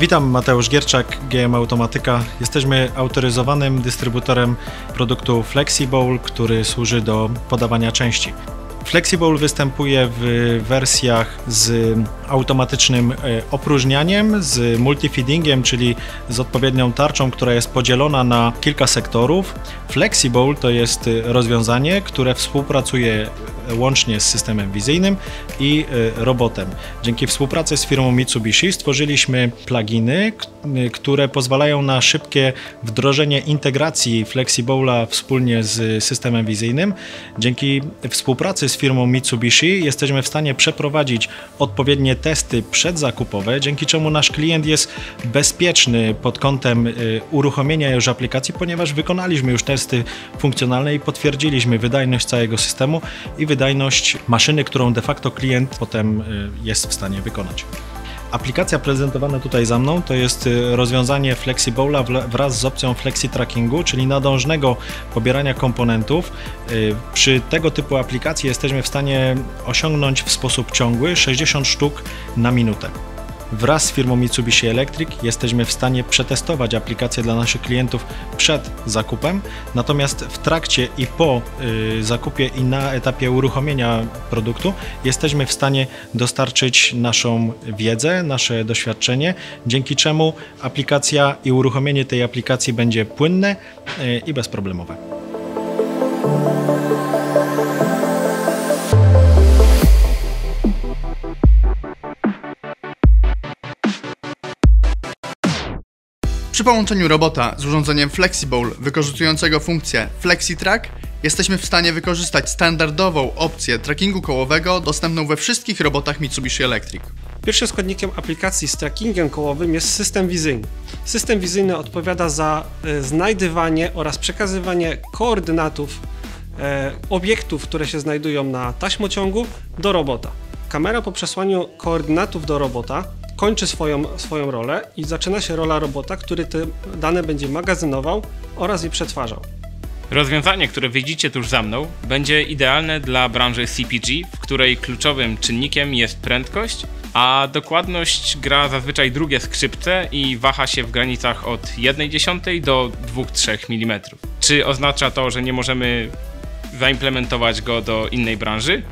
Witam, Mateusz Gierczak, GM Automatyka. Jesteśmy autoryzowanym dystrybutorem produktu Flexibowl, który służy do podawania części. Flexibowl występuje w wersjach z automatycznym e, opróżnianiem, z multifeedingiem, czyli z odpowiednią tarczą, która jest podzielona na kilka sektorów. Flexibowl to jest rozwiązanie, które współpracuje łącznie z systemem wizyjnym i e, robotem. Dzięki współpracy z firmą Mitsubishi stworzyliśmy pluginy, które pozwalają na szybkie wdrożenie integracji FlexiBowla wspólnie z systemem wizyjnym. Dzięki współpracy z firmą Mitsubishi jesteśmy w stanie przeprowadzić odpowiednie testy przedzakupowe, dzięki czemu nasz klient jest bezpieczny pod kątem y, uruchomienia już aplikacji, ponieważ wykonaliśmy już testy funkcjonalne i potwierdziliśmy wydajność całego systemu i wydajność maszyny, którą de facto klient potem y, jest w stanie wykonać. Aplikacja prezentowana tutaj za mną to jest y, rozwiązanie FlexiBowla wraz z opcją Flexi Trackingu, czyli nadążnego pobierania komponentów. Y, przy tego typu aplikacji jesteśmy w stanie osiągnąć w sposób ciągły 60 sztuk na minutę. Wraz z firmą Mitsubishi Electric jesteśmy w stanie przetestować aplikację dla naszych klientów przed zakupem, natomiast w trakcie i po y, zakupie i na etapie uruchomienia produktu jesteśmy w stanie dostarczyć naszą wiedzę, nasze doświadczenie, dzięki czemu aplikacja i uruchomienie tej aplikacji będzie płynne y, i bezproblemowe. Przy połączeniu robota z urządzeniem Flexible wykorzystującego funkcję FlexiTrack jesteśmy w stanie wykorzystać standardową opcję trackingu kołowego dostępną we wszystkich robotach Mitsubishi Electric. Pierwszym składnikiem aplikacji z trackingiem kołowym jest system wizyjny. System wizyjny odpowiada za e, znajdywanie oraz przekazywanie koordynatów e, obiektów, które się znajdują na taśmociągu do robota. Kamera po przesłaniu koordynatów do robota kończy swoją, swoją rolę i zaczyna się rola robota, który te dane będzie magazynował oraz je przetwarzał. Rozwiązanie, które widzicie tuż za mną, będzie idealne dla branży CPG, w której kluczowym czynnikiem jest prędkość, a dokładność gra zazwyczaj drugie skrzypce i waha się w granicach od 1,1 do 2-3 mm. Czy oznacza to, że nie możemy zaimplementować go do innej branży?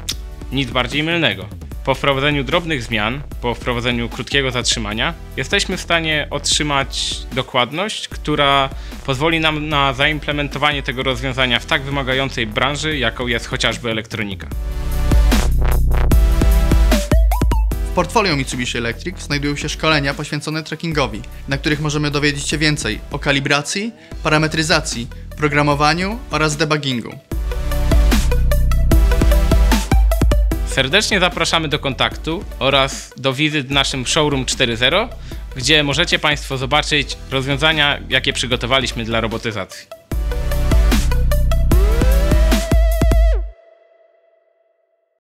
Nic bardziej mylnego. Po wprowadzeniu drobnych zmian, po wprowadzeniu krótkiego zatrzymania, jesteśmy w stanie otrzymać dokładność, która pozwoli nam na zaimplementowanie tego rozwiązania w tak wymagającej branży, jaką jest chociażby elektronika. W portfolio Mitsubishi Electric znajdują się szkolenia poświęcone trackingowi, na których możemy dowiedzieć się więcej o kalibracji, parametryzacji, programowaniu oraz debuggingu. Serdecznie zapraszamy do kontaktu oraz do wizyt w naszym showroom 4.0, gdzie możecie Państwo zobaczyć rozwiązania, jakie przygotowaliśmy dla robotyzacji.